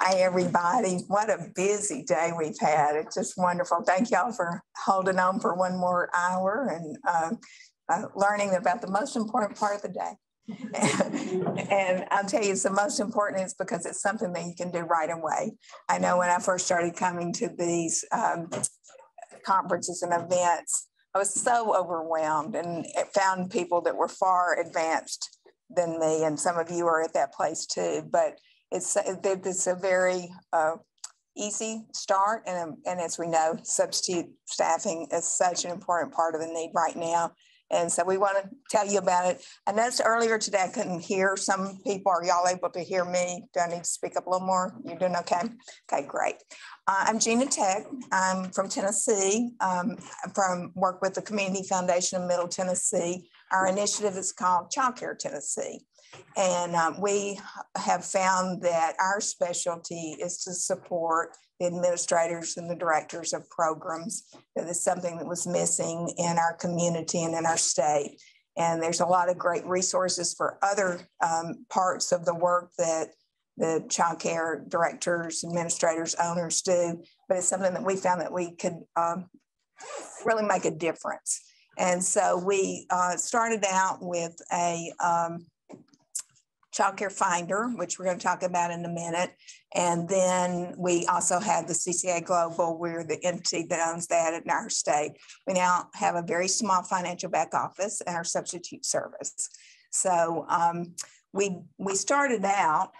Hi, everybody. What a busy day we've had. It's just wonderful. Thank y'all for holding on for one more hour and uh, uh, learning about the most important part of the day. and I'll tell you, it's the most important is because it's something that you can do right away. I know when I first started coming to these um, conferences and events, I was so overwhelmed and found people that were far advanced than me, and some of you are at that place too. But it's it's a very uh, easy start, and and as we know, substitute staffing is such an important part of the need right now. And so we want to tell you about it. I noticed earlier today I couldn't hear some people. Are y'all able to hear me? Do I need to speak up a little more? You're doing okay? Okay, great. Uh, I'm Gina Tek. I'm from Tennessee. Um, from work with the Community Foundation of Middle Tennessee. Our initiative is called Child Care Tennessee. And um, we have found that our specialty is to support the administrators and the directors of programs. That is something that was missing in our community and in our state. And there's a lot of great resources for other um, parts of the work that the child care directors, administrators, owners do, but it's something that we found that we could um, really make a difference. And so we uh, started out with a um, Child Care Finder, which we're going to talk about in a minute. And then we also have the CCA Global. We're the entity that owns that in our state. We now have a very small financial back office and our substitute service. So um, we we started out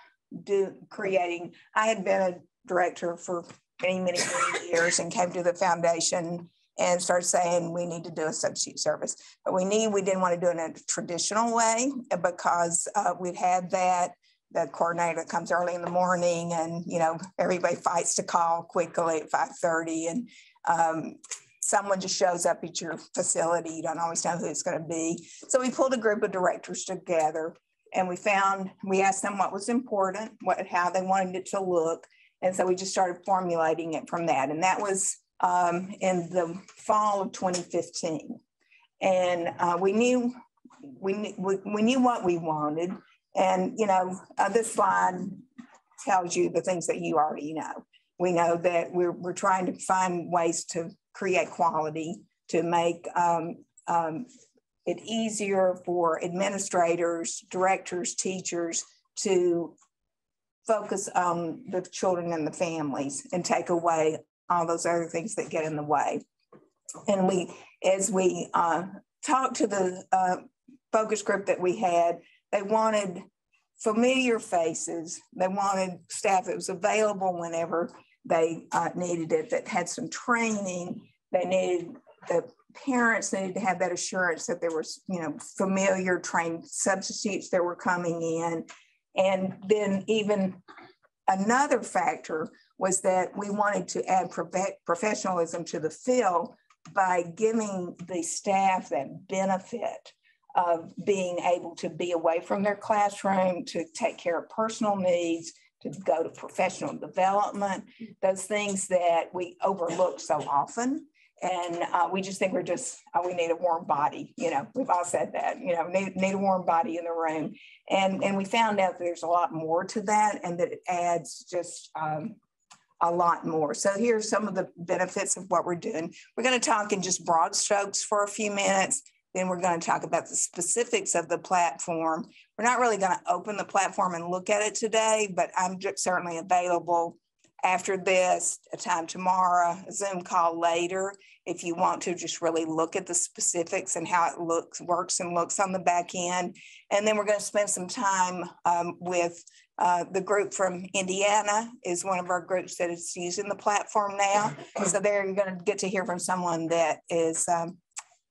do creating. I had been a director for many many many years and came to the foundation and started saying we need to do a substitute service. But we need, we didn't want to do it in a traditional way because uh, we'd had that. The coordinator comes early in the morning and, you know, everybody fights to call quickly at 5.30 and um, someone just shows up at your facility. You don't always know who it's going to be. So we pulled a group of directors together and we found, we asked them what was important, what, how they wanted it to look. And so we just started formulating it from that. And that was um, in the fall of 2015. And uh, we knew we, we, we knew what we wanted. And, you know, uh, this slide tells you the things that you already know. We know that we're, we're trying to find ways to create quality, to make um, um, it easier for administrators, directors, teachers to focus on the children and the families and take away all those other things that get in the way. And we, as we uh, talked to the uh, focus group that we had, they wanted familiar faces. They wanted staff that was available whenever they uh, needed it, that had some training. They needed the parents needed to have that assurance that there was, you know, familiar trained substitutes that were coming in. And then even another factor was that we wanted to add professionalism to the field by giving the staff that benefit of being able to be away from their classroom, to take care of personal needs, to go to professional development, those things that we overlook so often. And uh, we just think we're just, uh, we need a warm body. You know, we've all said that, you know, need, need a warm body in the room. And, and we found out there's a lot more to that and that it adds just um, a lot more. So here's some of the benefits of what we're doing. We're going to talk in just broad strokes for a few minutes. Then we're going to talk about the specifics of the platform. We're not really going to open the platform and look at it today, but I'm certainly available after this, a time tomorrow, a Zoom call later, if you want to just really look at the specifics and how it looks, works and looks on the back end. And then we're going to spend some time um, with uh, the group from Indiana is one of our groups that is using the platform now. So there you're going to get to hear from someone that is um,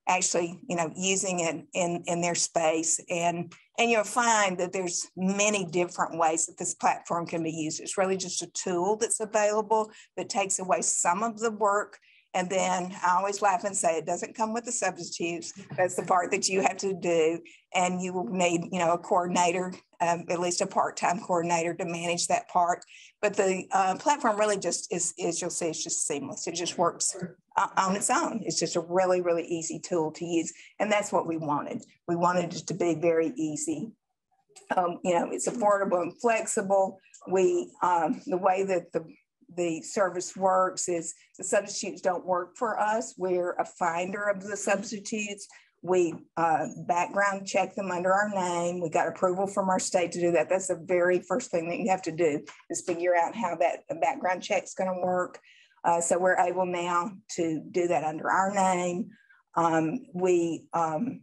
actually, you know, using it in, in their space. And, and you'll find that there's many different ways that this platform can be used. It's really just a tool that's available that takes away some of the work and then I always laugh and say it doesn't come with the substitutes. That's the part that you have to do. And you will need, you know, a coordinator, um, at least a part-time coordinator to manage that part. But the uh, platform really just is, is, you'll see, it's just seamless. It just works uh, on its own. It's just a really, really easy tool to use. And that's what we wanted. We wanted it to be very easy um, you know, it's affordable and flexible. We, um, the way that the the service works is the substitutes don't work for us. We're a finder of the substitutes. We uh, background check them under our name. We got approval from our state to do that. That's the very first thing that you have to do is figure out how that background check is going to work. Uh, so we're able now to do that under our name. Um, we um,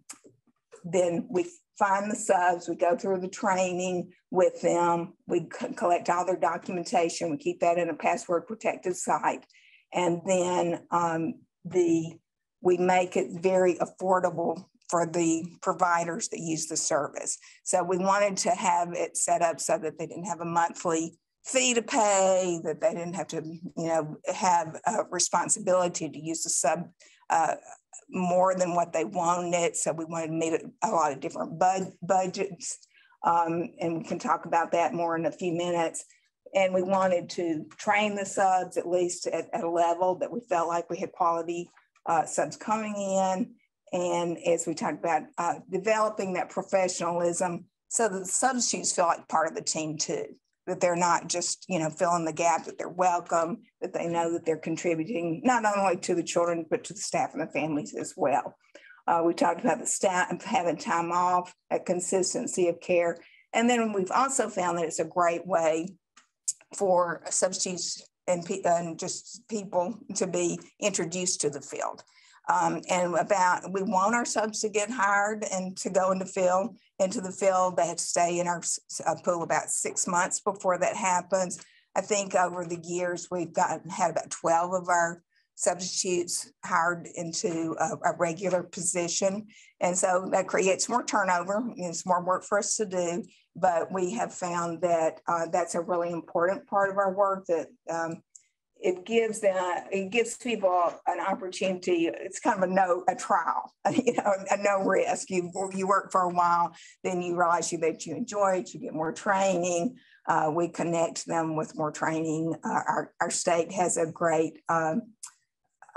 then we find the subs, we go through the training with them, we collect all their documentation, we keep that in a password protected site, and then um, the we make it very affordable for the providers that use the service. So we wanted to have it set up so that they didn't have a monthly fee to pay, that they didn't have to, you know, have a responsibility to use the sub uh, more than what they wanted. So we wanted to meet a lot of different bud budgets. Um, and we can talk about that more in a few minutes. And we wanted to train the subs at least at, at a level that we felt like we had quality uh, subs coming in. And as we talked about, uh, developing that professionalism so that the substitutes feel like part of the team too that they're not just you know filling the gap that they're welcome that they know that they're contributing not only to the children but to the staff and the families as well. Uh, we talked about the staff having time off a consistency of care. And then we've also found that it's a great way for substitutes and, and just people to be introduced to the field um, and about we want our subs to get hired and to go into field into the field. They have to stay in our uh, pool about six months before that happens. I think over the years we've gotten had about 12 of our substitutes hired into a, a regular position. And so that creates more turnover. It's more work for us to do, but we have found that uh, that's a really important part of our work that um, it gives them it gives people an opportunity it's kind of a no a trial you know a no risk you you work for a while then you realize you that you enjoy it you get more training uh, we connect them with more training uh, our, our state has a great um,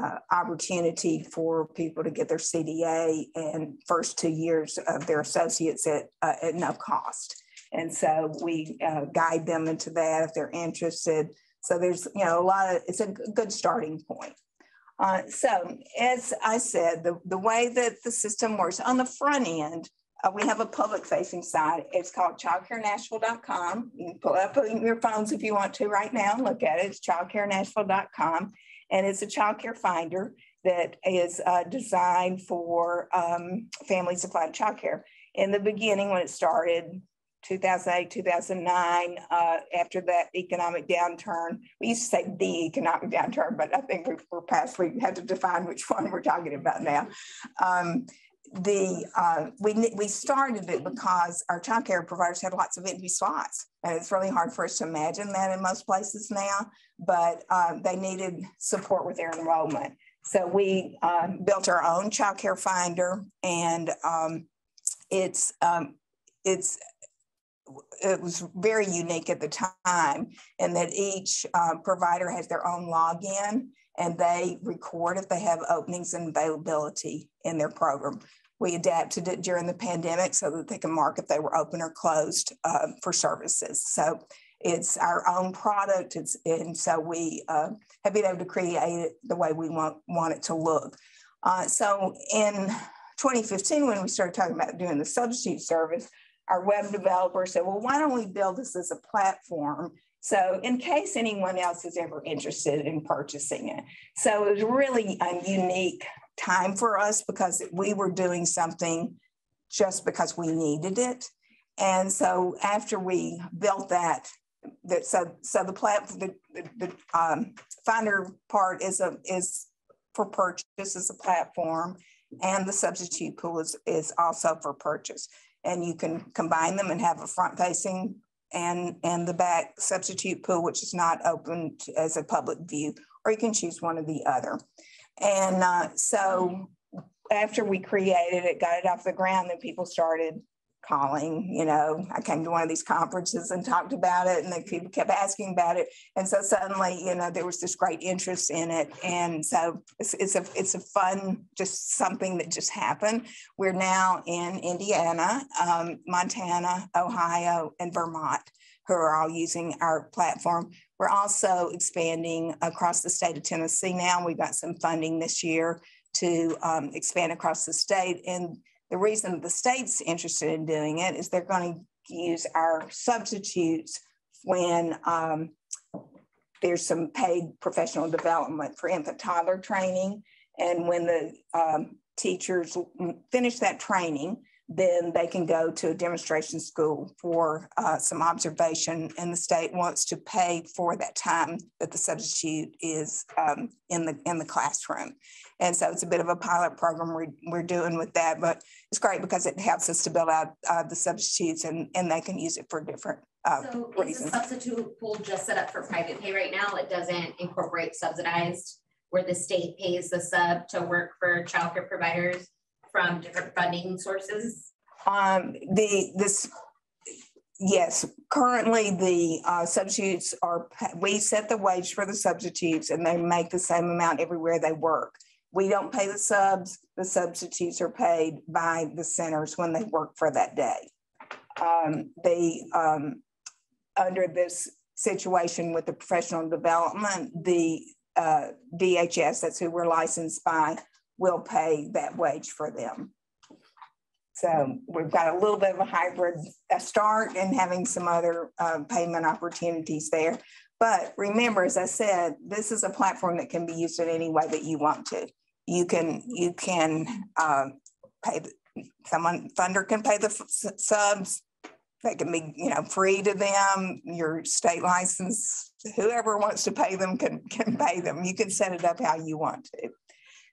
uh, opportunity for people to get their CDA and first two years of their associates at, uh, at no cost. And so we uh, guide them into that if they're interested. So there's, you know, a lot of, it's a good starting point. Uh, so as I said, the, the way that the system works on the front end, uh, we have a public facing site. It's called childcarenashville.com. You can pull up your phones if you want to right now and look at it. It's childcarenashville.com. And it's a child care finder that is uh, designed for um, families of find child care. In the beginning, when it started, 2008, 2009, uh, after that economic downturn. We used to say the economic downturn, but I think we're past, we had to define which one we're talking about now. Um, the uh, we we started it because our child care providers had lots of empty slots, and it's really hard for us to imagine that in most places now. But uh, they needed support with their enrollment, so we uh, built our own child care finder, and um, it's um, it's it was very unique at the time in that each uh, provider has their own login and they record if they have openings and availability in their program. We adapted it during the pandemic so that they can mark if they were open or closed uh, for services. So it's our own product, it's, and so we uh, have been able to create it the way we want, want it to look. Uh, so in 2015, when we started talking about doing the substitute service, our web developer said, well, why don't we build this as a platform? So in case anyone else is ever interested in purchasing it. So it was really a unique time for us because we were doing something just because we needed it. And so after we built that, that so so the platform the, the, the um, finder part is a is for purchase as a platform, and the substitute pool is is also for purchase and you can combine them and have a front facing and and the back substitute pool, which is not open to, as a public view, or you can choose one or the other. And uh, so after we created it, got it off the ground, then people started calling. You know, I came to one of these conferences and talked about it, and the people kept asking about it. And so suddenly, you know, there was this great interest in it. And so it's, it's a it's a fun, just something that just happened. We're now in Indiana, um, Montana, Ohio, and Vermont, who are all using our platform. We're also expanding across the state of Tennessee now. We've got some funding this year to um, expand across the state. And the reason the state's interested in doing it is they're going to use our substitutes when um, there's some paid professional development for infant toddler training. And when the um, teachers finish that training, then they can go to a demonstration school for uh, some observation and the state wants to pay for that time that the substitute is um, in the in the classroom and so it's a bit of a pilot program we're, we're doing with that but it's great because it helps us to build out uh, the substitutes and, and they can use it for different uh, so reasons. is the substitute pool just set up for private pay right now it doesn't incorporate subsidized where the state pays the sub to work for childcare providers from different funding sources? Um, the this yes, currently the uh, substitutes are we set the wage for the substitutes and they make the same amount everywhere they work. We don't pay the subs. The substitutes are paid by the centers when they work for that day. Um, they um, under this situation with the professional development, the uh, DHS, that's who we're licensed by, will pay that wage for them. So we've got a little bit of a hybrid start and having some other uh, payment opportunities there. But remember, as I said, this is a platform that can be used in any way that you want to. You can you can uh, pay someone funder can pay the subs. They can be you know free to them. Your state license, whoever wants to pay them can can pay them. You can set it up how you want to.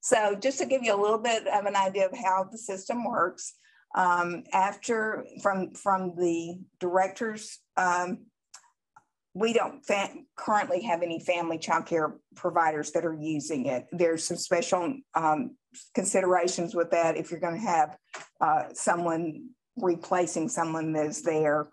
So just to give you a little bit of an idea of how the system works, um, after from from the directors, um, we don't currently have any family child care providers that are using it. There's some special um, considerations with that if you're going to have uh, someone replacing someone that's there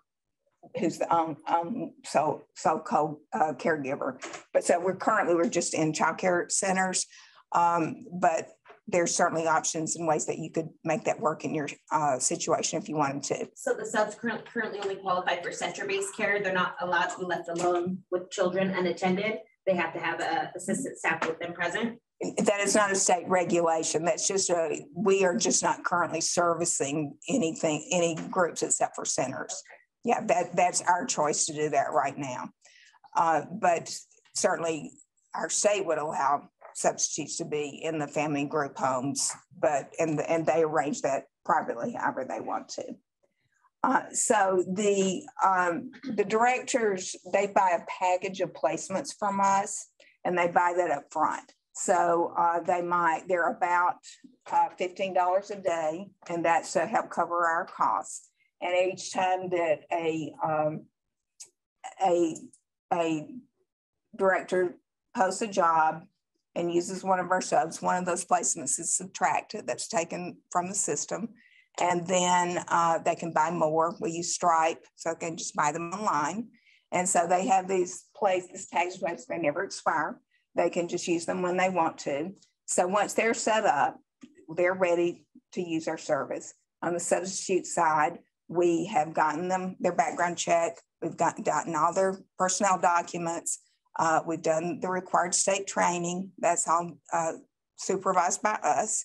who's the um, um so so co uh, caregiver. But so we're currently we're just in child care centers. Um, but there's certainly options and ways that you could make that work in your uh, situation if you wanted to. So the subs currently only qualify for center-based care. They're not allowed to be left alone with children unattended. They have to have a assistant staff with them present. That is not a state regulation. That's just a, we are just not currently servicing anything, any groups except for centers. Okay. Yeah, that, that's our choice to do that right now. Uh, but certainly our state would allow substitutes to be in the family group homes, but and and they arrange that privately however they want to. Uh, so the um, the directors they buy a package of placements from us, and they buy that up front. So uh, they might they're about uh, fifteen dollars a day, and that's to help cover our costs. And each time that a um, a a director posts a job, and uses one of our subs, one of those placements is subtracted, that's taken from the system. And then uh, they can buy more. We use Stripe, so they can just buy them online. And so they have these plays, this package plates, they never expire. They can just use them when they want to. So once they're set up, they're ready to use our service. On the substitute side, we have gotten them their background check. We've gotten, gotten all their personnel documents. Uh, we've done the required state training. That's all uh, supervised by us.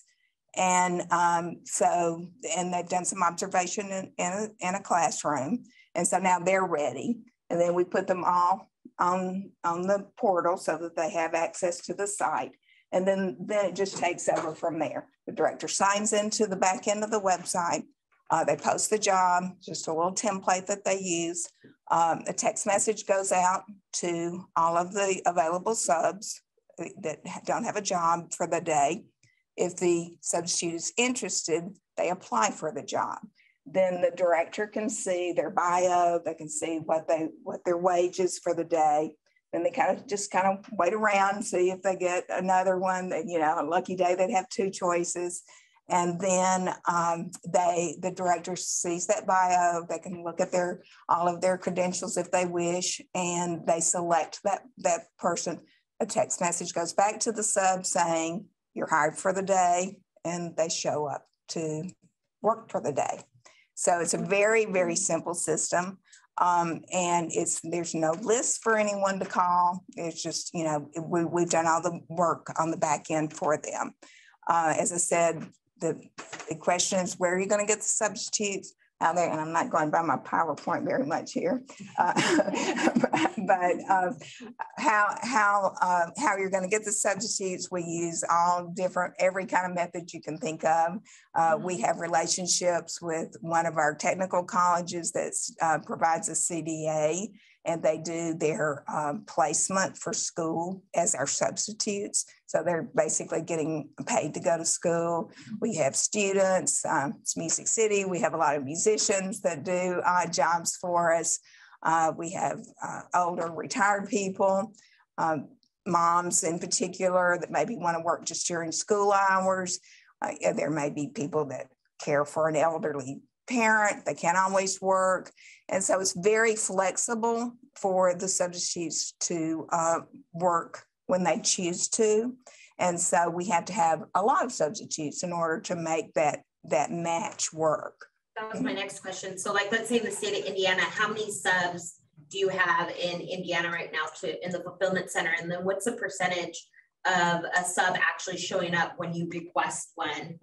And um, so, and they've done some observation in, in a, in, a, classroom. And so now they're ready. And then we put them all on, on the portal so that they have access to the site. And then, then it just takes over from there. The director signs into the back end of the website. Uh, they post the job, just a little template that they use. Um, a text message goes out to all of the available subs that don't have a job for the day. If the substitute is interested, they apply for the job. Then the director can see their bio, they can see what they what their wages for the day. Then they kind of just kind of wait around, see if they get another one. That you know, a lucky day they'd have two choices, And then um, they, the director sees that bio, they can look at their, all of their credentials if they wish, and they select that, that person. A text message goes back to the sub saying, you're hired for the day, and they show up to work for the day. So it's a very, very simple system. Um, and it's there's no list for anyone to call. It's just, you know, we, we've done all the work on the back end for them. Uh, as I said, the, the question is where are you going to get the substitutes? out there, and I'm not going by my PowerPoint very much here, uh, but uh, how how uh, how you're going to get the substitutes. We use all different every kind of method you can think of. Uh, we mm-hmm. have relationships with one of our technical colleges that uh, provides a CDA and they do their um, placement for school as our substitutes. So they're basically getting paid to go to school. We have students, um, it's Music City. We have a lot of musicians that do odd jobs for us. Uh, we have uh, older retired people, um, moms in particular that maybe want to work just during school hours. Uh, there may be people that care for an elderly parent, they can't always work. And so it's very flexible for the substitutes to uh, work when they choose to. And so we have to have a lot of substitutes in order to make that, that match work. That was my next question. So like, let's say in the state of Indiana, how many subs do you have in Indiana right now to in the fulfillment center? And then what's the percentage of a sub actually showing up when you request one?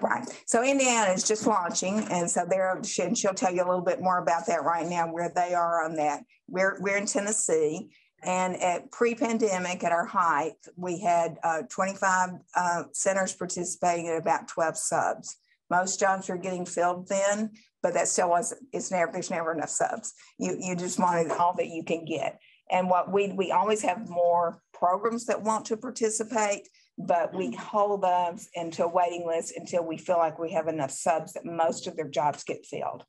Right. So Indiana is just launching, and so there, and she'll tell you a little bit more about that right now, where they are on that. We're we're in Tennessee, and at pre-pandemic, at our height, we had uh, 25 uh, centers participating at about 12 subs. Most jobs were getting filled then, but that still wasn't. It's never there's never enough subs. You you just wanted all that you can get. And what we we always have more programs that want to participate but we hold them into a waiting list until we feel like we have enough subs that most of their jobs get filled.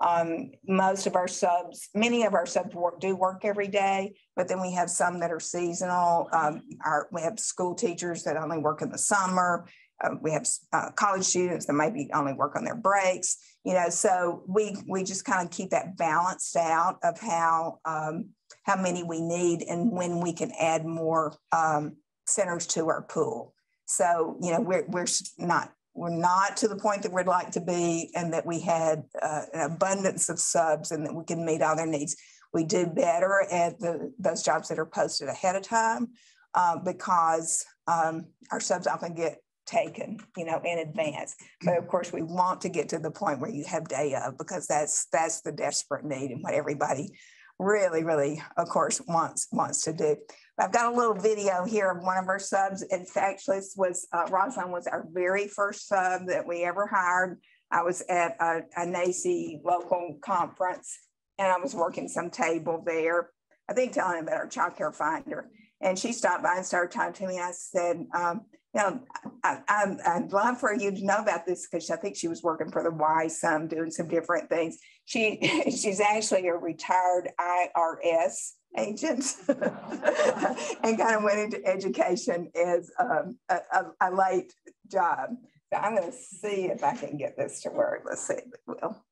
Um, most of our subs, many of our subs work, do work every day, but then we have some that are seasonal. Um, our, we have school teachers that only work in the summer. Uh, we have uh, college students that maybe only work on their breaks. You know, so we we just kind of keep that balanced out of how um, how many we need and when we can add more um, centers to our pool. So, you know, we're, we're not we're not to the point that we'd like to be and that we had uh, an abundance of subs and that we can meet all their needs. We do better at the, those jobs that are posted ahead of time uh, because um, our subs often get taken, you know, in advance. But of course, we want to get to the point where you have day of because that's that's the desperate need and what everybody really, really, of course, wants wants to do. I've got a little video here of one of our subs. It's actually this was uh, Rosalind was our very first sub that we ever hired. I was at a, a NAEYC local conference and I was working some table there. I think telling about our child care finder. And she stopped by and started talking to me. I said, um, you know, I, would love for you to know about this because I think she was working for the Y some, doing some different things. She she's actually a retired IRS agent and kind of went into education as um, a, a, a, late job. So I'm going to see if I can get this to work. Let's see if it will.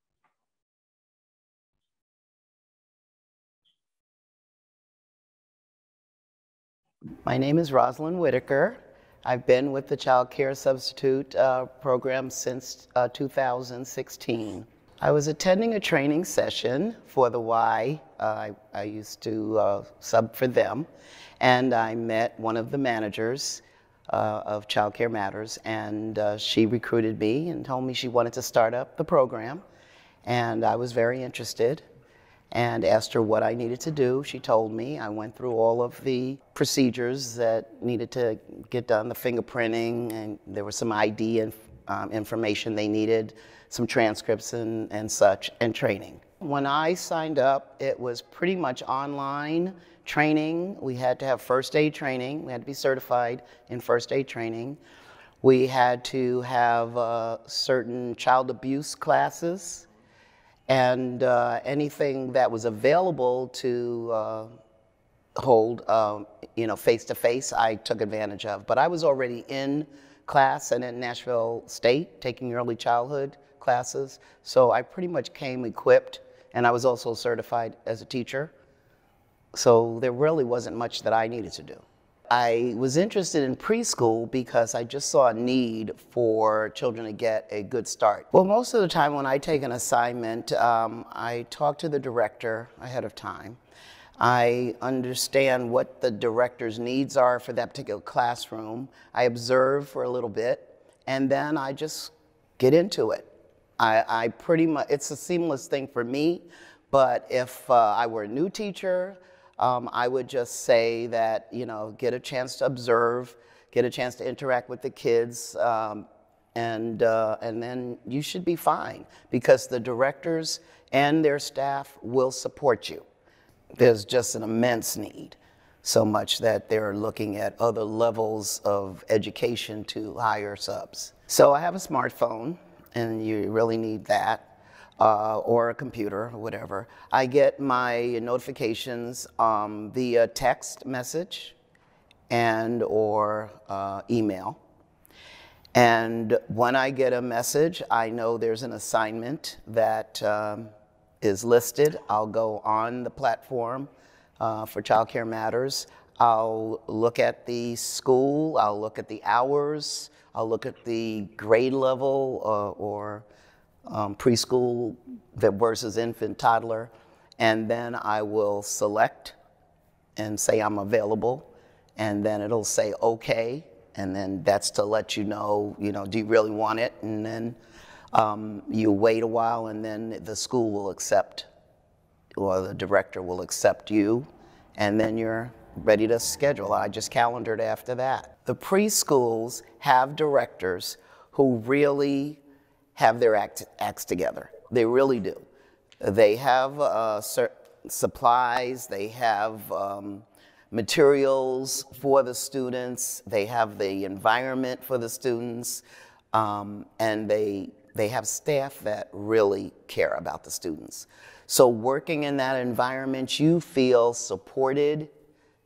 My name is Rosalind Whitaker. I've been with the Child Care Substitute uh, program since uh, 2016. I was attending a training session for the Y. Uh, I, I, used to uh, sub for them, and I met one of the managers uh, of Child Care Matters, and uh, she recruited me and told me she wanted to start up the program, and I was very interested and asked her what I needed to do. She told me. I went through all of the procedures that needed to get done, the fingerprinting, and there was some ID and um, information they needed some transcripts and, and such, and training. When I signed up, it was pretty much online training. We had to have first aid training. We had to be certified in first aid training. We had to have uh, certain child abuse classes and uh, anything that was available to uh, hold, um, you know, face to face, I took advantage of. But I was already in class and at Nashville State taking early childhood classes. So I pretty much came equipped, and I was also certified as a teacher. So there really wasn't much that I needed to do. I was interested in preschool because I just saw a need for children to get a good start. Well, most of the time when I take an assignment, um, I talk to the director ahead of time. I understand what the director's needs are for that particular classroom. I observe for a little bit, and then I just get into it. I, I pretty much, it's a seamless thing for me, but if uh, I were a new teacher, um, I would just say that, you know, get a chance to observe, get a chance to interact with the kids, um, and, uh, and then you should be fine because the directors and their staff will support you. There's just an immense need, so much that they're looking at other levels of education to hire subs. So I have a smartphone, and you really need that uh, or a computer or whatever. I get my notifications um, via text message and or uh, email. And when I get a message, I know there's an assignment that um, is listed. I'll go on the platform uh, for Child Care Matters. I'll look at the school, I'll look at the hours, I'll look at the grade level uh, or um, preschool versus infant toddler, and then I will select and say I'm available, and then it'll say okay, and then that's to let you know, you know, do you really want it? And then um, you wait a while, and then the school will accept, or the director will accept you, and then you're ready to schedule. I just calendared after that. The preschools have directors who really have their act, acts together. They really do. They have uh, supplies, they have um, materials for the students, they have the environment for the students, um, and they, they have staff that really care about the students. So working in that environment, you feel supported,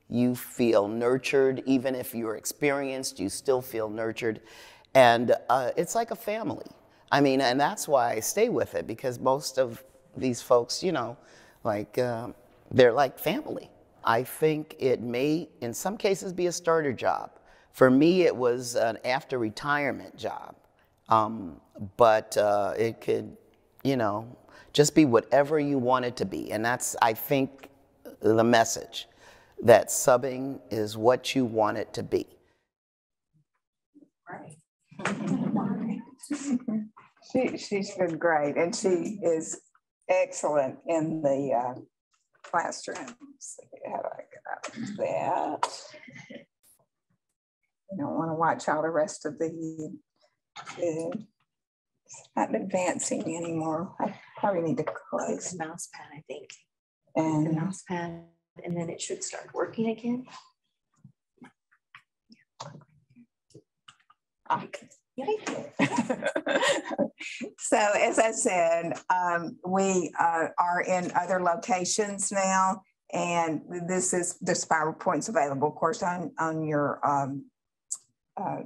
you feel nurtured, even if you're experienced, you still feel nurtured. And uh, it's like a family. I mean, and that's why I stay with it because most of these folks, you know, like uh, they're like family. I think it may, in some cases, be a starter job. For me, it was an after retirement job, um, but uh, it could, you know, just be whatever you want it to be. And that's, I think, the message that subbing is what you want it to be. Right. She, she's been great and she is excellent in the uh, classroom. How do I get out of that? You don't want to watch all the rest of the, it's not advancing anymore. I probably need to close. The mouse pad, I think. And the mouse pad, and then it should start working again. So as I said, um, we uh, are in other locations now, and this is the spiral points available, of course, on on your um, uh,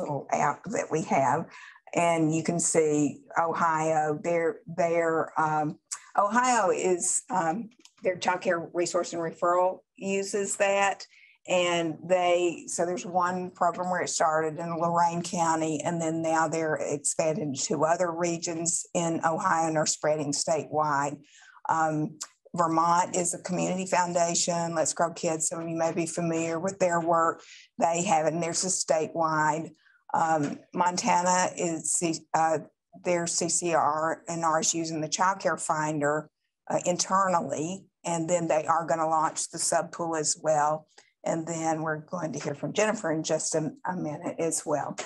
little app that we have, and you can see Ohio. There, there. Um, Ohio is um, their child care resource and referral uses that and they, so there's one program where it started in Lorain County, and then now they're expanding to other regions in Ohio and are spreading statewide. Um, Vermont is a community foundation, Let's Grow Kids. Some of you may be familiar with their work. They have and there's a statewide. Um, Montana is uh, their CCR and ours using the Child Care Finder uh, internally, and then they are going to launch the sub pool as well. And then we're going to hear from Jennifer in just a, a minute as well.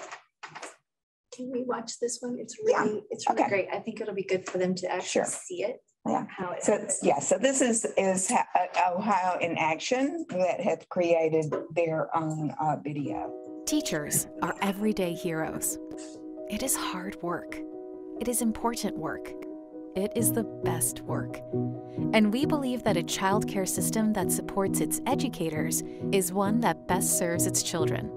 Can we watch this one? It's really, yeah. it's really okay. great. I think it'll be good for them to actually sure. see it. Yeah. How it so yeah. So this is is Ohio in action that have created their own uh, video. Teachers are everyday heroes. It is hard work. It is important work. It is the best work. And we believe that a childcare system that supports its educators is one that best serves its children.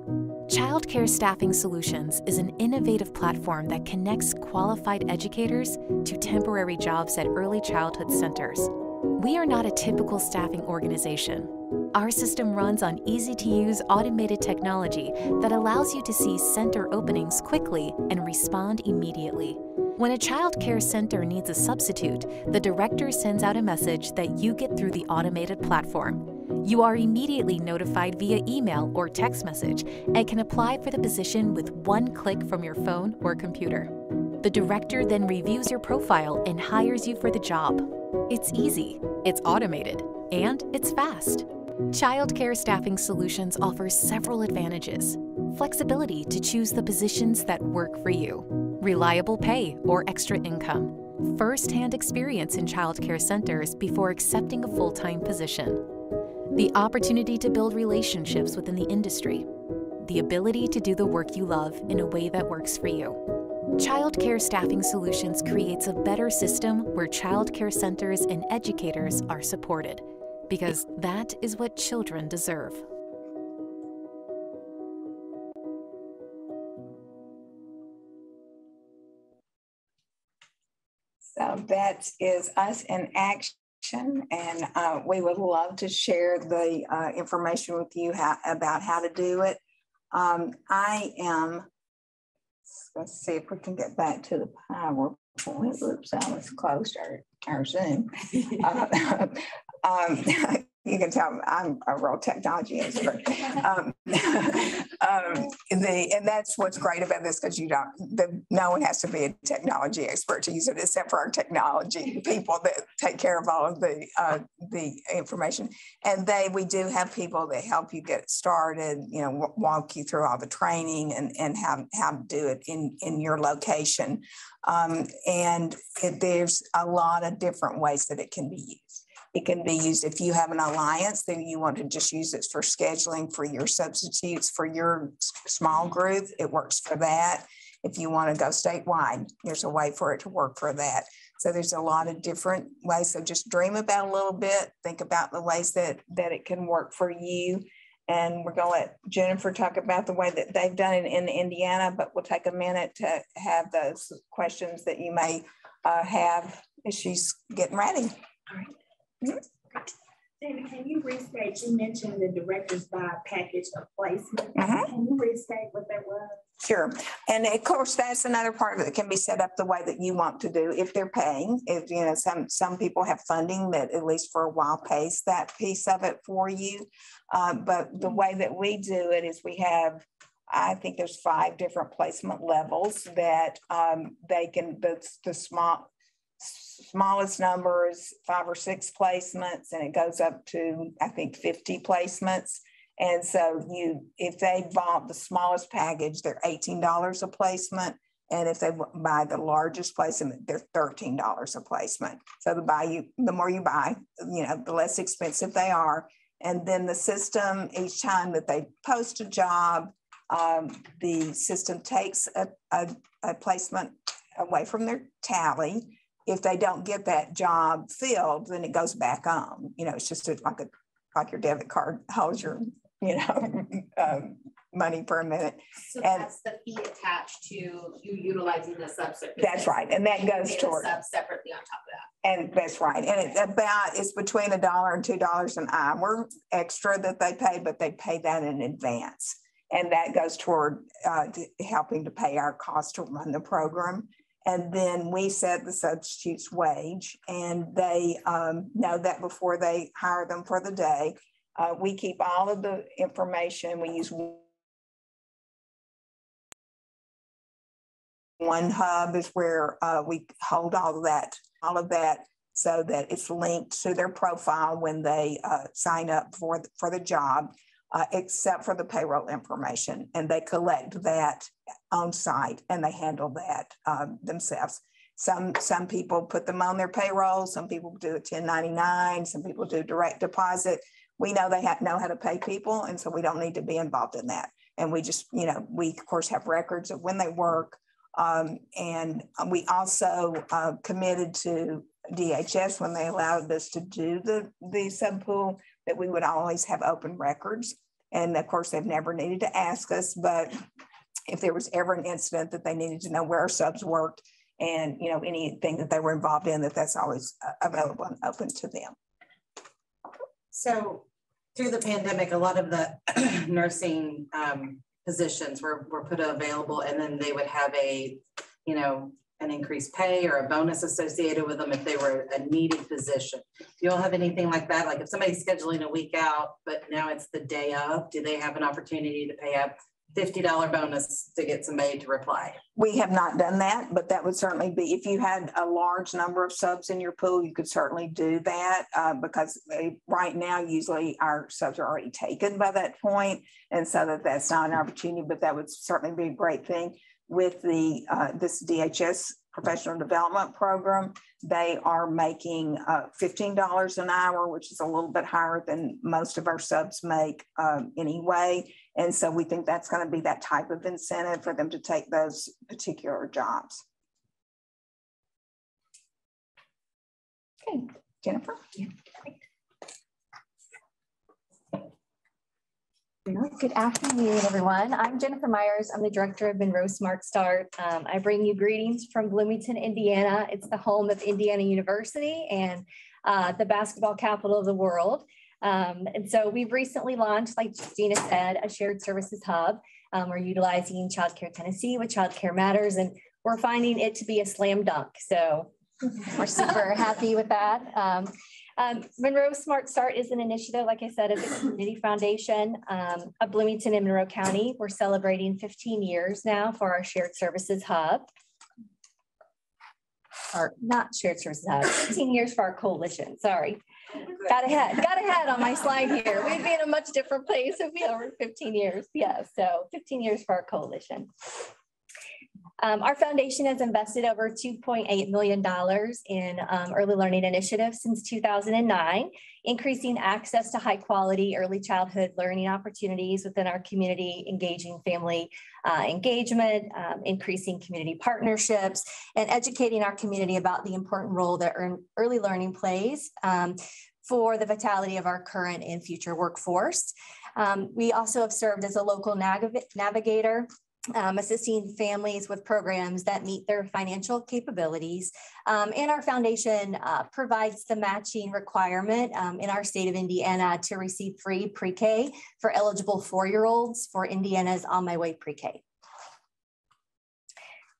Childcare Staffing Solutions is an innovative platform that connects qualified educators to temporary jobs at early childhood centers. We are not a typical staffing organization. Our system runs on easy to use automated technology that allows you to see center openings quickly and respond immediately. When a child care center needs a substitute, the director sends out a message that you get through the automated platform. You are immediately notified via email or text message and can apply for the position with one click from your phone or computer. The director then reviews your profile and hires you for the job. It's easy, it's automated, and it's fast. Childcare Staffing Solutions offers several advantages. Flexibility to choose the positions that work for you, reliable pay or extra income, first-hand experience in childcare centers before accepting a full-time position, the opportunity to build relationships within the industry, the ability to do the work you love in a way that works for you. Childcare Staffing Solutions creates a better system where childcare centers and educators are supported, because that is what children deserve. So that is us in action and uh, we would love to share the uh, information with you how, about how to do it. Um, I am, let's see if we can get back to the PowerPoint. Oops, I was closed our, our Zoom. uh, um, you can tell I'm a real technology expert. Um, um, the, and that's what's great about this because you don't, the, no one has to be a technology expert to use it except for our technology people that take care of all of the uh, the information. And they, we do have people that help you get started, you know, walk you through all the training and, and how, how to do it in, in your location. Um, and it, there's a lot of different ways that it can be used. It can be used if you have an alliance, then you want to just use it for scheduling for your substitutes for your small group. It works for that. If you want to go statewide, there's a way for it to work for that. So there's a lot of different ways. So just dream about a little bit, think about the ways that, that it can work for you. And we're going to let Jennifer talk about the way that they've done it in Indiana, but we'll take a minute to have those questions that you may uh, have as she's getting ready. All right. David, can you restate? You mentioned the director's buy package of placement. Uh-huh. Can you restate what that was? Sure. And of course, that's another part of it that can be set up the way that you want to do if they're paying. If you know, some some people have funding that at least for a while pays that piece of it for you. Uh, but the way that we do it is we have I think there's five different placement levels that um, they can, the, the small, smallest numbers, five or six placements, and it goes up to, I think, 50 placements. And so you, if they bought the smallest package, they're $18 a placement. And if they buy the largest placement, they're $13 a placement. So the buy you, the more you buy, you know, the less expensive they are. And then the system, each time that they post a job, um, the system takes a, a, a placement away from their tally if they don't get that job filled, then it goes back on. You know, it's just like a like your debit card holds your you know um, money for a minute. So and that's the fee attached to you utilizing the sub. That's right, and that goes toward sub separately on top of that. And that's right, and it's about it's between a dollar and two dollars an hour extra that they pay, but they pay that in advance, and that goes toward uh, to helping to pay our cost to run the program. And then we set the substitute's wage, and they um, know that before they hire them for the day. Uh, we keep all of the information. We use one hub is where uh, we hold all of that, all of that, so that it's linked to their profile when they uh, sign up for the, for the job, uh, except for the payroll information, and they collect that on site and they handle that um, themselves. Some, some people put them on their payroll, some people do a 1099, some people do direct deposit. We know they have, know how to pay people, and so we don't need to be involved in that. And we just, you know, we of course have records of when they work. Um, and we also uh, committed to DHS when they allowed us to do the, the sub that we would always have open records And of course, they've never needed to ask us, but if there was ever an incident that they needed to know where our subs worked and you know anything that they were involved in, that that's always uh, available and open to them. So through the pandemic, a lot of the nursing um, positions were, were put available and then they would have a, you know, an increased pay or a bonus associated with them if they were a needed position. Do you all have anything like that? Like if somebody's scheduling a week out, but now it's the day of, do they have an opportunity to pay a $50 bonus to get somebody to reply? We have not done that, but that would certainly be, if you had a large number of subs in your pool, you could certainly do that uh, because they, right now, usually our subs are already taken by that point, And so that that's not an opportunity, but that would certainly be a great thing with the uh, this DHS professional development program. They are making uh, $15 an hour, which is a little bit higher than most of our subs make um, anyway. And so we think that's going to be that type of incentive for them to take those particular jobs. Okay, Jennifer. Yeah. Good afternoon, everyone. I'm Jennifer Myers. I'm the director of Monroe Smart Start. Um, I bring you greetings from Bloomington, Indiana. It's the home of Indiana University and uh, the basketball capital of the world. Um, and so we've recently launched, like Gina said, a shared services hub. Um, we're utilizing Childcare Tennessee with Childcare Matters, and we're finding it to be a slam dunk. So we're super happy with that. Um, um, Monroe Smart Start is an initiative, like I said, of the Community Foundation um, of Bloomington and Monroe County. We're celebrating 15 years now for our shared services hub. Or not shared services hub, 15 years for our coalition, sorry. Got ahead, got ahead on my slide here. We'd be in a much different place if we over 15 years. Yeah, so 15 years for our coalition. Um, our foundation has invested over $2.8 million in um, early learning initiatives since 2009, increasing access to high quality early childhood learning opportunities within our community, engaging family uh, engagement, um, increasing community partnerships, and educating our community about the important role that early learning plays um, for the vitality of our current and future workforce. Um, we also have served as a local nav navigator um, assisting families with programs that meet their financial capabilities. Um, and our foundation uh, provides the matching requirement um, in our state of Indiana to receive free pre-K for eligible four-year-olds for Indiana's On My Way pre-K.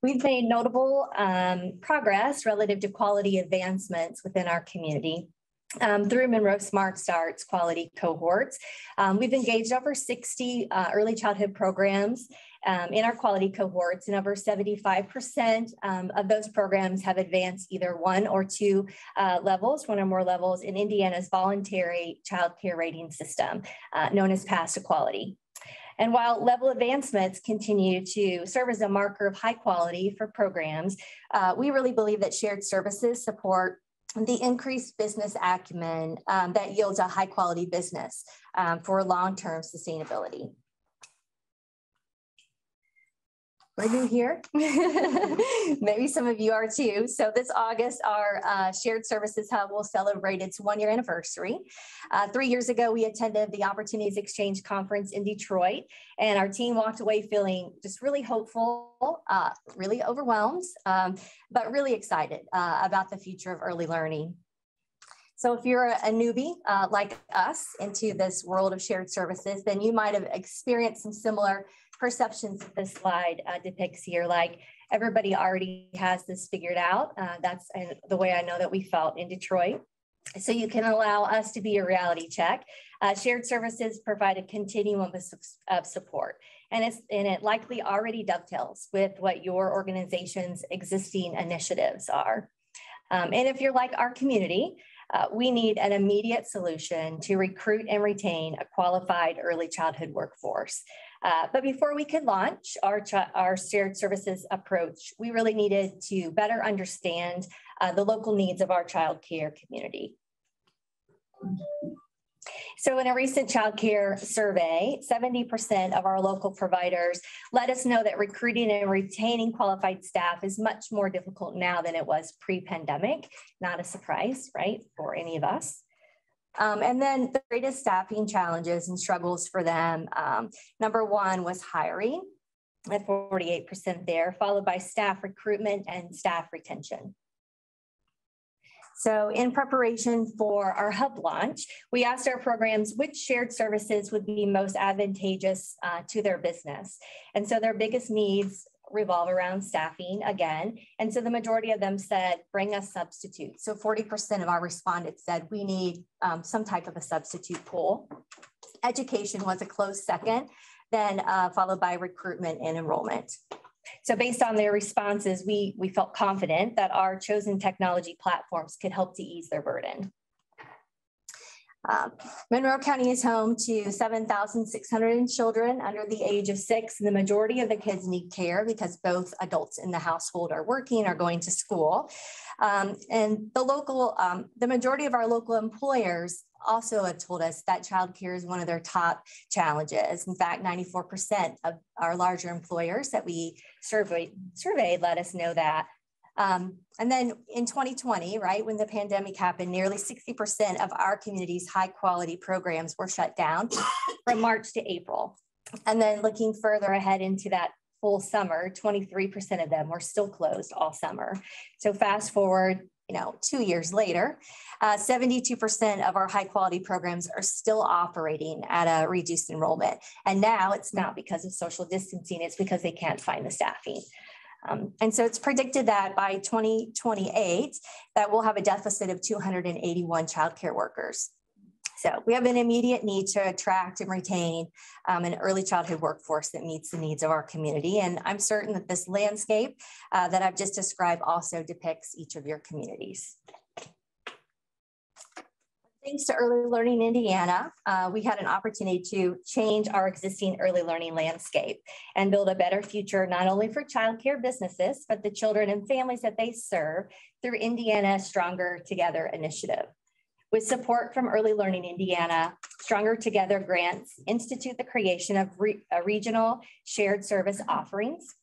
We've made notable um, progress relative to quality advancements within our community. Um, through Monroe Smart Starts quality cohorts. Um, we've engaged over 60 uh, early childhood programs um, in our quality cohorts, and over 75% um, of those programs have advanced either one or two uh, levels, one or more levels in Indiana's voluntary child care rating system, uh, known as Paths to Quality. And while level advancements continue to serve as a marker of high quality for programs, uh, we really believe that shared services support the increased business acumen um, that yields a high quality business um, for long-term sustainability. We're new here. Maybe some of you are too. So this August, our uh, Shared Services Hub will celebrate its one year anniversary. Uh, three years ago, we attended the Opportunities Exchange Conference in Detroit, and our team walked away feeling just really hopeful, uh, really overwhelmed, um, but really excited uh, about the future of early learning. So if you're a newbie uh, like us into this world of shared services, then you might have experienced some similar perceptions that this slide uh, depicts here, like everybody already has this figured out. Uh, that's and the way I know that we felt in Detroit. So you can allow us to be a reality check. Uh, shared services provide a continuum of, of support, and, it's, and it likely already dovetails with what your organization's existing initiatives are. Um, and if you're like our community, uh, we need an immediate solution to recruit and retain a qualified early childhood workforce. Uh, but before we could launch our, our shared services approach, we really needed to better understand uh, the local needs of our child care community. So in a recent child care survey, 70% of our local providers let us know that recruiting and retaining qualified staff is much more difficult now than it was pre-pandemic. Not a surprise, right, for any of us. Um, and then the greatest staffing challenges and struggles for them, um, number one was hiring at 48% there, followed by staff recruitment and staff retention. So in preparation for our hub launch, we asked our programs which shared services would be most advantageous uh, to their business. And so their biggest needs revolve around staffing again. And so the majority of them said, bring us substitutes. So 40% of our respondents said we need um, some type of a substitute pool. Education was a close second, then uh, followed by recruitment and enrollment. So based on their responses, we, we felt confident that our chosen technology platforms could help to ease their burden. Um, Monroe County is home to 7,600 children under the age of six. And the majority of the kids need care because both adults in the household are working or going to school. Um, and the local, um, the majority of our local employers also have told us that childcare is one of their top challenges. In fact, 94% of our larger employers that we surveyed, surveyed let us know that. Um, and then in 2020, right, when the pandemic happened, nearly 60% of our community's high quality programs were shut down from March to April. And then looking further ahead into that full summer, 23% of them were still closed all summer. So fast forward, you know, two years later, 72% uh, of our high quality programs are still operating at a reduced enrollment. And now it's not because of social distancing, it's because they can't find the staffing. Um, and so it's predicted that by 2028, that we'll have a deficit of 281 childcare workers. So we have an immediate need to attract and retain um, an early childhood workforce that meets the needs of our community. And I'm certain that this landscape uh, that I've just described also depicts each of your communities. Thanks to Early Learning Indiana, uh, we had an opportunity to change our existing early learning landscape and build a better future, not only for childcare businesses, but the children and families that they serve through Indiana Stronger Together initiative. With support from Early Learning Indiana, Stronger Together grants institute the creation of re regional shared service offerings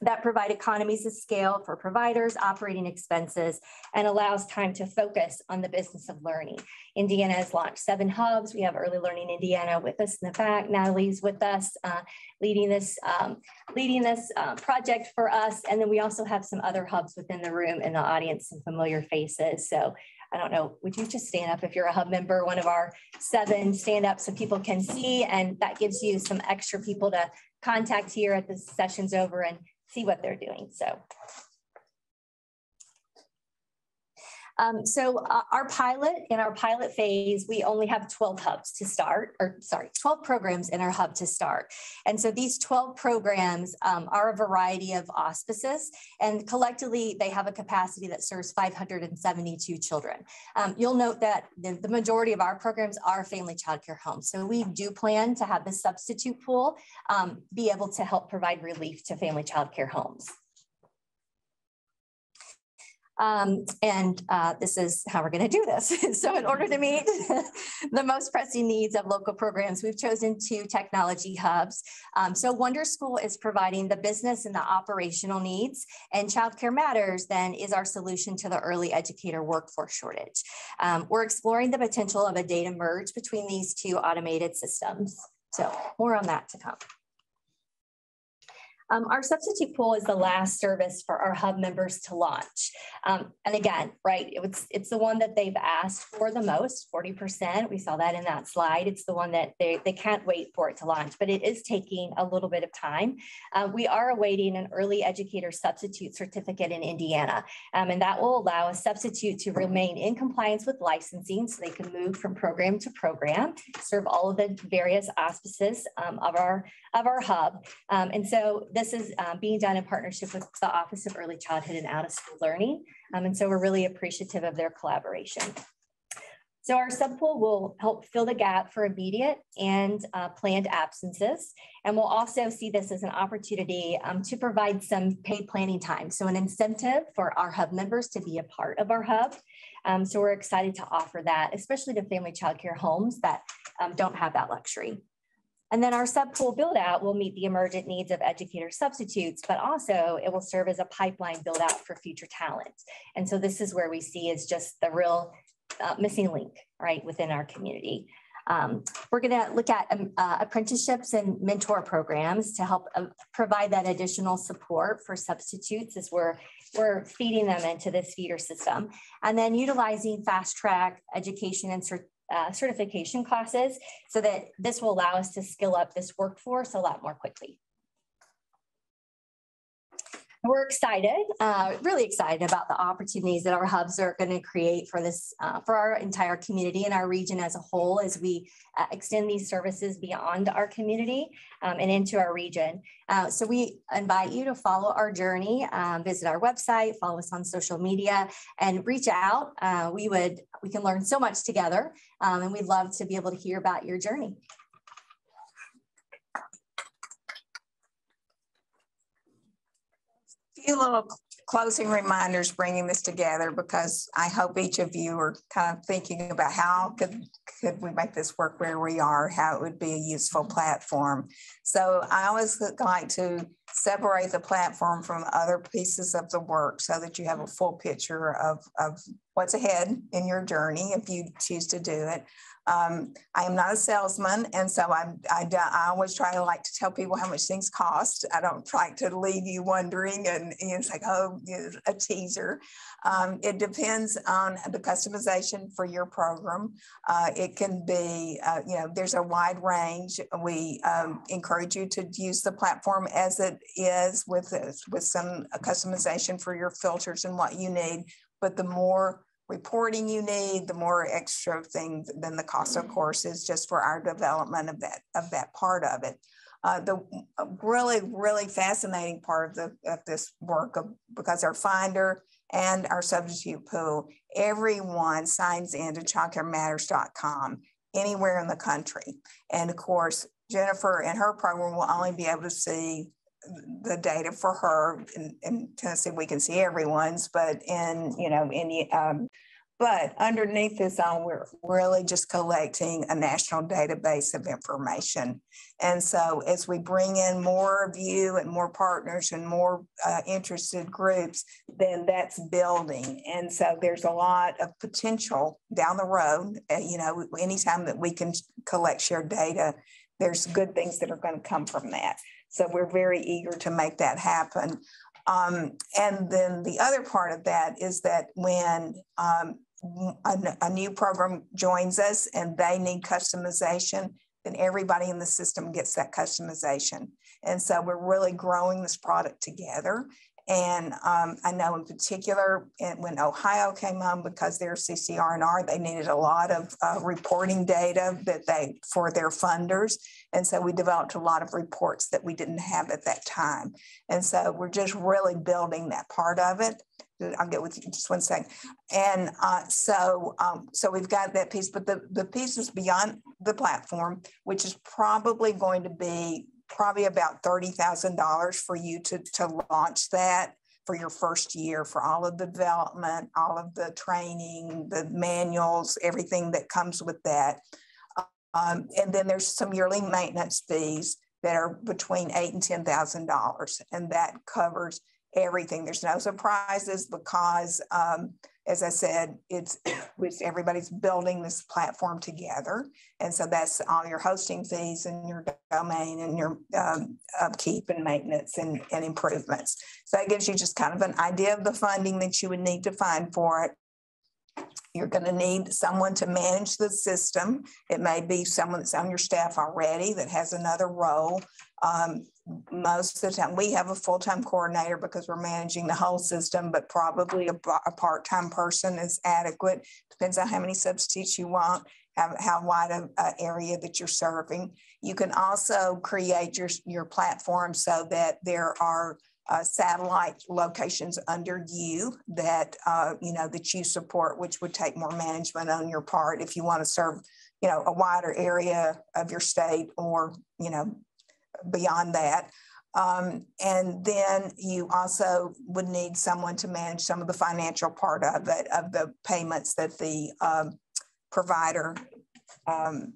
that provide economies of scale for providers, operating expenses, and allows time to focus on the business of learning. Indiana has launched seven hubs. We have Early Learning Indiana with us in the back. Natalie's with us, uh, leading this, um, leading this uh, project for us. And then we also have some other hubs within the room in the audience, some familiar faces. So I don't know, would you just stand up if you're a hub member, one of our seven stand up so people can see, and that gives you some extra people to contact here at the session's over and see what they're doing. So Um, so uh, our pilot, in our pilot phase, we only have 12 hubs to start, or sorry, 12 programs in our hub to start. And so these 12 programs um, are a variety of auspices, and collectively they have a capacity that serves 572 children. Um, you'll note that the, the, majority of our programs are family childcare homes. So we do plan to have the substitute pool um, be able to help provide relief to family childcare homes. Um, and uh, this is how we're going to do this. so in order to meet the most pressing needs of local programs, we've chosen two technology hubs. Um, so Wonderschool is providing the business and the operational needs, and Childcare Matters then is our solution to the early educator workforce shortage. Um, we're exploring the potential of a data merge between these two automated systems. So more on that to come. Um, our substitute pool is the last service for our hub members to launch. Um, and again, right, it was, it's the one that they've asked for the most, 40%. We saw that in that slide. It's the one that they, they can't wait for it to launch, but it is taking a little bit of time. Uh, we are awaiting an early educator substitute certificate in Indiana, um, and that will allow a substitute to remain in compliance with licensing so they can move from program to program, serve all of the various auspices um, of, our, of our hub. Um, and so this is um, being done in partnership with the Office of Early Childhood and Out of School Learning. Um, and so we're really appreciative of their collaboration. So our subpool will help fill the gap for immediate and uh, planned absences. And we'll also see this as an opportunity um, to provide some paid planning time. So an incentive for our hub members to be a part of our hub. Um, so we're excited to offer that, especially to family childcare homes that um, don't have that luxury. And then our subpool build out will meet the emergent needs of educator substitutes, but also it will serve as a pipeline build out for future talent. And so this is where we see is just the real uh, missing link, right, within our community. Um, we're going to look at um, uh, apprenticeships and mentor programs to help uh, provide that additional support for substitutes as we're, we're feeding them into this feeder system. And then utilizing fast track education and uh, certification classes so that this will allow us to skill up this workforce a lot more quickly. We're excited, uh, really excited about the opportunities that our hubs are going to create for this, uh, for our entire community and our region as a whole as we uh, extend these services beyond our community um, and into our region. Uh, so we invite you to follow our journey, um, visit our website, follow us on social media, and reach out. Uh, we would we can learn so much together, um, and we'd love to be able to hear about your journey. Few little closing reminders bringing this together because I hope each of you are kind of thinking about how could, could we make this work where we are, how it would be a useful platform. So I always like to separate the platform from other pieces of the work so that you have a full picture of, of what's ahead in your journey if you choose to do it. Um, I am not a salesman, and so I'm, I, I always try to like to tell people how much things cost. I don't try to leave you wondering, and, and it's like, oh, a teaser. Um, it depends on the customization for your program. Uh, it can be, uh, you know, there's a wide range. We um, encourage you to use the platform as it is with, with some uh, customization for your filters and what you need. But the more reporting you need, the more extra things than the cost of mm. course is just for our development of that of that part of it. Uh, the uh, really, really fascinating part of, the, of this work of, because our finder and our substitute pool, everyone signs into childcarematters.com anywhere in the country. And of course, Jennifer and her program will only be able to see the data for her in, in Tennessee, we can see everyone's, but in, you know, any. um, but underneath this all, we're really just collecting a national database of information. And so as we bring in more of you and more partners and more uh, interested groups, then that's building. And so there's a lot of potential down the road. Uh, you know, anytime that we can collect shared data, there's good things that are going to come from that. So we're very eager to make that happen. Um, and then the other part of that is that when um, a, a, new program joins us and they need customization, then everybody in the system gets that customization. And so we're really growing this product together. And um, I know in particular when Ohio came on because they're CCR&R, they needed a lot of uh, reporting data that they for their funders. And so we developed a lot of reports that we didn't have at that time. And so we're just really building that part of it. I'll get with you just one second. And uh, so, um, so we've got that piece, but the, the piece is beyond the platform, which is probably going to be probably about $30,000 for you to, to launch that for your first year for all of the development, all of the training, the manuals, everything that comes with that. Um, and then there's some yearly maintenance fees that are between eight and ten thousand dollars, and that covers everything. There's no surprises because, um, as I said, it's everybody's building this platform together, and so that's all your hosting fees and your domain and your um, upkeep and maintenance and, and improvements. So that gives you just kind of an idea of the funding that you would need to find for it. You're going to need someone to manage the system. It may be someone that's on your staff already that has another role. Um, most of the time, we have a full time coordinator because we're managing the whole system, but probably a, a part time person is adequate. Depends on how many substitutes you want, how, how wide a, a area that you're serving. You can also create your, your platform so that there are uh, satellite locations under you that uh, you know that you support, which would take more management on your part if you want to serve you know a wider area of your state or you know beyond that. Um, and then you also would need someone to manage some of the financial part of it, of the payments that the um, provider um,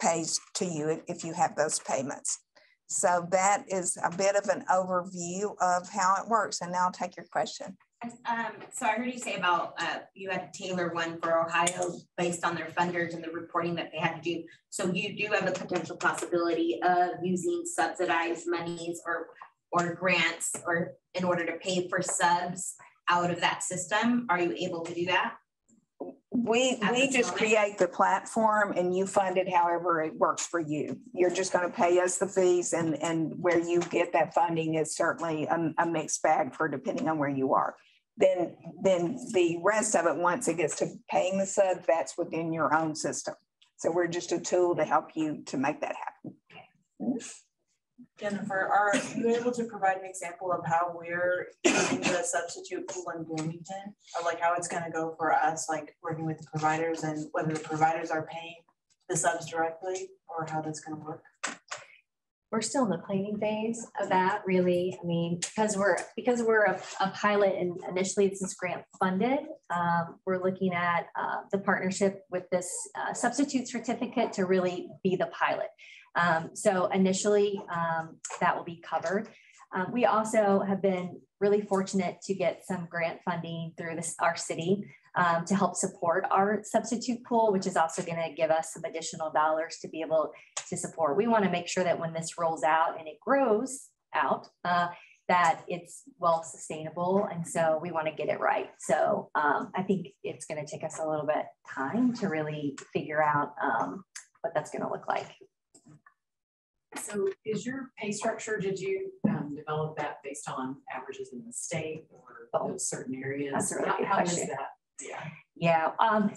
pays to you if you have those payments. So that is a bit of an overview of how it works. And now I'll take your question. Um, so I heard you say about uh, you had to tailor one for Ohio based on their funders and the reporting that they had to do. So you do have a potential possibility of using subsidized monies or or grants or in order to pay for subs out of that system. Are you able to do that? We we just create the platform and you fund it however it works for you. You're just going to pay us the fees and and where you get that funding is certainly a, a mixed bag for depending on where you are then then the rest of it, once it gets to paying the sub, that's within your own system. So we're just a tool to help you to make that happen. Jennifer, are you able to provide an example of how we're using the substitute pool in Bloomington? Or like how it's gonna go for us, like working with the providers and whether the providers are paying the subs directly or how that's gonna work? we're still in the planning phase of that really. I mean, because we're because we're a, a pilot and initially this is grant funded, um, we're looking at uh, the partnership with this uh, substitute certificate to really be the pilot. Um, so initially um, that will be covered. Um, we also have been really fortunate to get some grant funding through this, our city um, to help support our substitute pool, which is also going to give us some additional dollars to be able to support. We want to make sure that when this rolls out and it grows out, uh, that it's well sustainable. And so we want to get it right. So um, I think it's going to take us a little bit time to really figure out um, what that's going to look like. So is your pay structure, did you um, develop that based on averages in the state or oh, those certain areas? That's a really how, how does that? Yeah. Yeah. Um,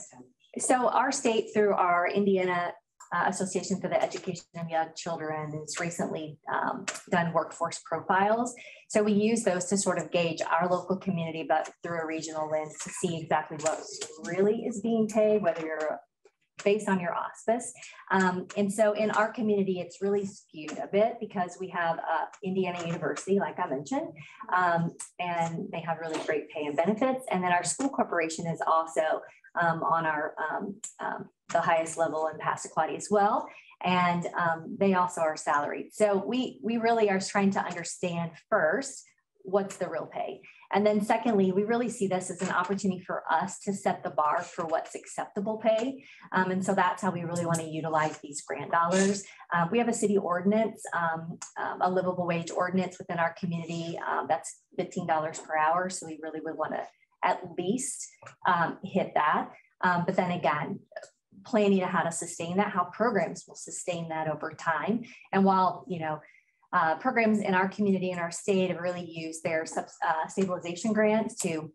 so our state through our Indiana uh, Association for the Education of Young Children has recently um, done workforce profiles. So we use those to sort of gauge our local community, but through a regional lens to see exactly what really is being paid, whether you're based on your auspice. Um, and so in our community, it's really skewed a bit because we have uh, Indiana University, like I mentioned, um, and they have really great pay and benefits. And then our school corporation is also um, on our um, um, the highest level in Paths to Quality as well. And um, they also are salaried. So we, we really are trying to understand first what's the real pay. And then secondly, we really see this as an opportunity for us to set the bar for what's acceptable pay. Um, and so that's how we really want to utilize these grant dollars. Uh, we have a city ordinance, um, um, a livable wage ordinance within our community um, that's $15 per hour. So we really would want to at least um, hit that. But then again, planning how to sustain that, how programs will sustain that over time. And while, you know, uh, programs in our community and our state have really used their uh, stabilization grants to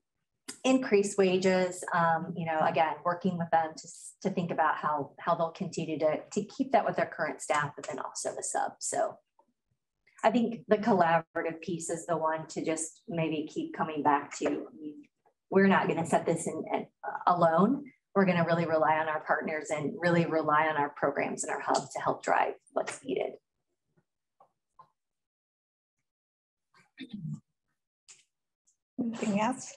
increase wages. Um, you know, again, working with them to, to think about how how they'll continue to to keep that with their current staff, but then also the sub. So. I think the collaborative piece is the one to just maybe keep coming back to. I mean, we're not going to set this in, in uh, alone. We're going to really rely on our partners and really rely on our programs and our hub to help drive what's needed. Anything else?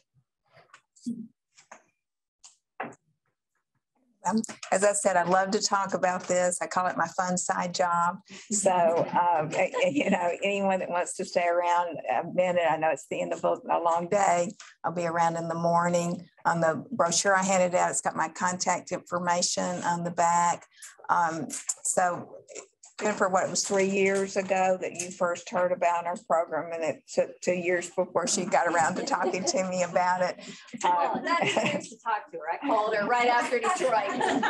Um, as I said, I'd love to talk about this. I call it my fun side job. So, um, you know, anyone that wants to stay around a minute, I know it's the end of a long day. I'll be around in the morning. On the brochure I handed out, it's got my contact information on the back. Um, so for what it was three years ago that you first heard about our program, and it took two years before she got around to talking to me about it. Well, um, not years to talk to her. I called her right after Detroit.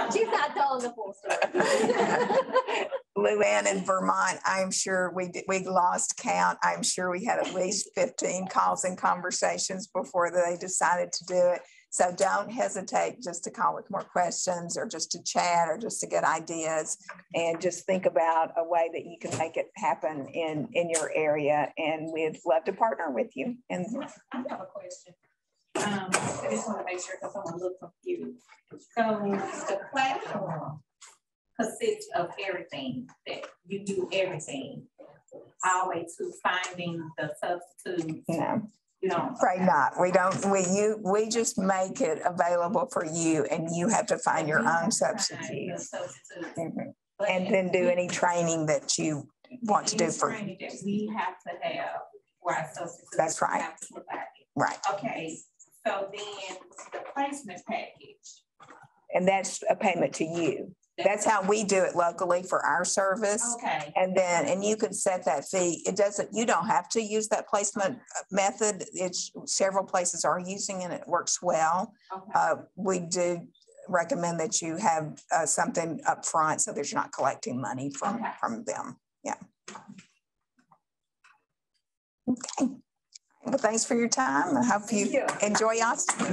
She's not telling the full story. Luann in Vermont, I'm sure we did, we lost count. I'm sure we had at least 15 calls and conversations before they decided to do it. So don't hesitate just to call with more questions or just to chat or just to get ideas and just think about a way that you can make it happen in, in your area. And we'd love to partner with you. And I have a question. Um, I just want to make sure because I'm a little confused. So the platform consists of everything that you do everything all the way to finding the substitutes. No. You don't. Afraid not. We don't, we, you, we just make it available for you and you have to find your own substitute. Mhm. And then do any training that you want to do for, We have to have, where our substitutes. That's right. have to provide it. right. Okay, So then the placement package. And that's a payment to you. That's how we do it locally for our service. Okay. And then, and you can set that fee. It doesn't, you don't have to use that placement uh, method. It's several places are using it. It works well. Okay. Uh, we do recommend that you have uh, something up front so that you're not collecting money from, Okay. from them. Yeah. Okay. Well, thanks for your time. I hope you enjoy Austin.